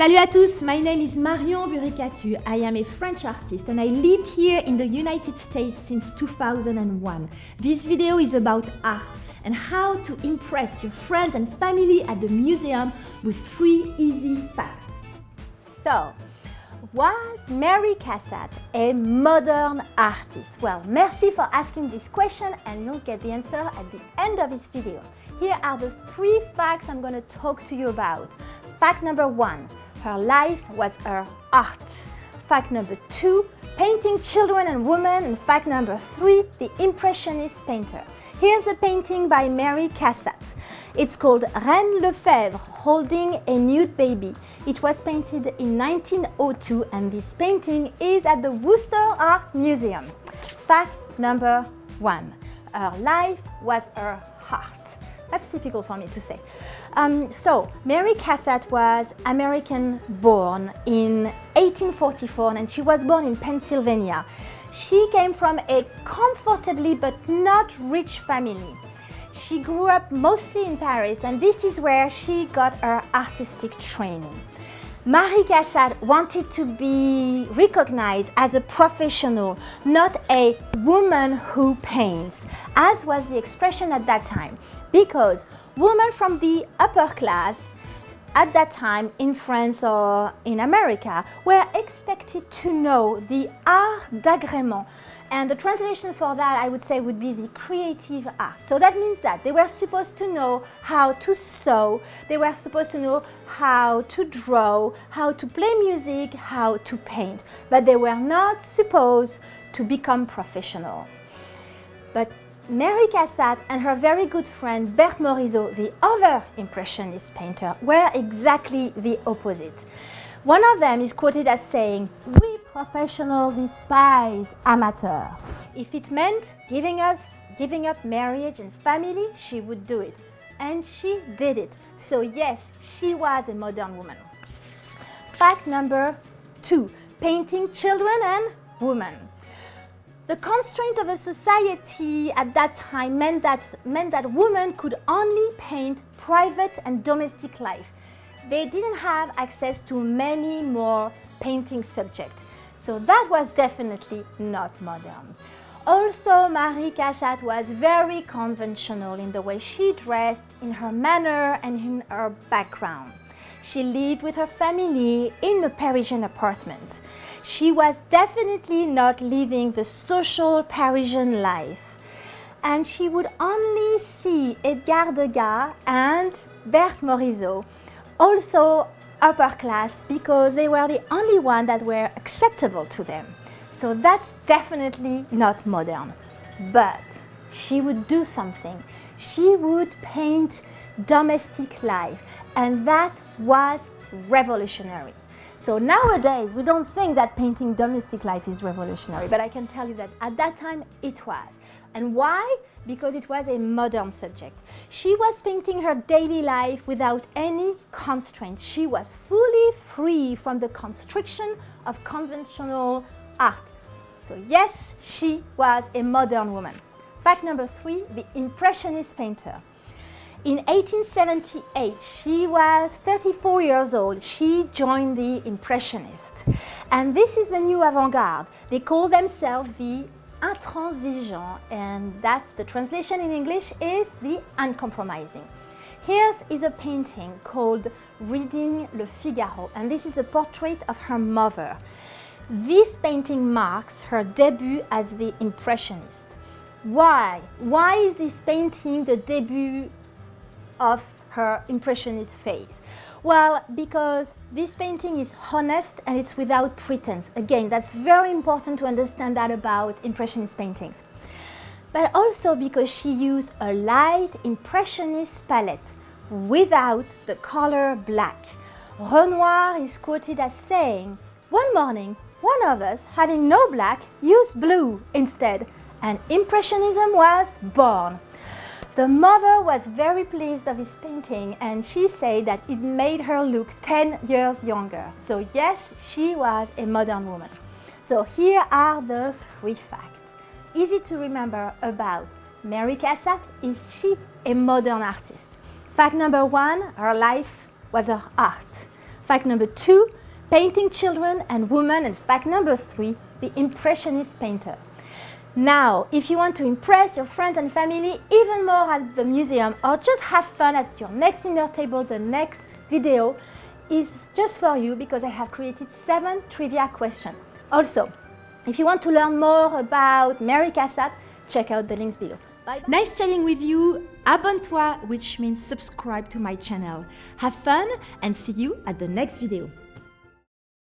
Salut à tous, my name is Marion Buricatu. I am a French artist and I lived here in the United States since 2001. This video is about art and how to impress your friends and family at the museum with three easy facts. So, was Mary Cassatt a modern artist? Well, merci for asking this question and you'll get the answer at the end of this video. Here are the three facts I'm going to talk to you about. Fact number one, her life was her art. Fact number two, painting children and women. And fact number three, the Impressionist painter. Here's a painting by Mary Cassatt. It's called Reine Lefebvre, holding a nude baby. It was painted in 1902 and this painting is at the Worcester Art Museum. Fact number one, her life was her heart. That's difficult for me to say. Um, so, Mary Cassatt was American born in 1844 and she was born in Pennsylvania. She came from a comfortably but not rich family. She grew up mostly in Paris and this is where she got her artistic training. Marie Cassatt wanted to be recognized as a professional, not a woman who paints, as was the expression at that time, because women from the upper class at that time in France or in America were expected to know the art d'agrément, and the translation for that, I would say, would be the creative art. So that means that they were supposed to know how to sew, they were supposed to know how to draw, how to play music, how to paint, but they were not supposed to become professional. But Mary Cassatt and her very good friend Berthe Morisot, the other Impressionist painter, were exactly the opposite. One of them is quoted as saying, we professionals despise amateur. If it meant giving up, giving up marriage and family, she would do it. And she did it. So yes, she was a modern woman. Fact number two, painting children and women. The constraint of the society at that time meant that, meant that women could only paint private and domestic life. They didn't have access to many more painting subjects. So that was definitely not modern. Also, Marie Cassatt was very conventional in the way she dressed, in her manner and in her background. She lived with her family in a Parisian apartment. She was definitely not living the social Parisian life. And she would only see Edgar Degas and Berthe Morisot, also upper class because they were the only ones that were acceptable to them. So that's definitely not modern. But she would do something. She would paint domestic life and that was revolutionary. So nowadays, we don't think that painting domestic life is revolutionary, but I can tell you that at that time it was. And why? Because it was a modern subject. She was painting her daily life without any constraints. She was fully free from the constriction of conventional art. So yes, she was a modern woman. Fact number three, the Impressionist painter. In 1878, she was 34 years old. She joined the Impressionists. And this is the new avant-garde. They call themselves the intransigeant, and that's the translation in English is the uncompromising. Here is a painting called Reading Le Figaro, and this is a portrait of her mother. This painting marks her debut as the Impressionist. Why? Why is this painting the debut of her Impressionist phase? Well, because this painting is honest and it's without pretense. Again, that's very important to understand that about Impressionist paintings. But also because she used a light Impressionist palette without the color black. Renoir is quoted as saying, one morning, one of us, having no black, used blue instead, and Impressionism was born. The mother was very pleased of his painting and she said that it made her look 10 years younger. So yes, she was a modern woman. So here are the three facts. Easy to remember about Mary Cassatt is she a modern artist? Fact number one, her life was her art. Fact number two, painting children and women. And fact number three, the Impressionist painter. Now, if you want to impress your friends and family even more at the museum or just have fun at your next dinner table, the next video is just for you because I have created seven trivia questions. Also, if you want to learn more about Mary Cassatt, check out the links below. Bye. Nice chatting with you. Abonne-toi, which means subscribe to my channel. Have fun and see you at the next video.